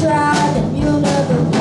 tried and you'll never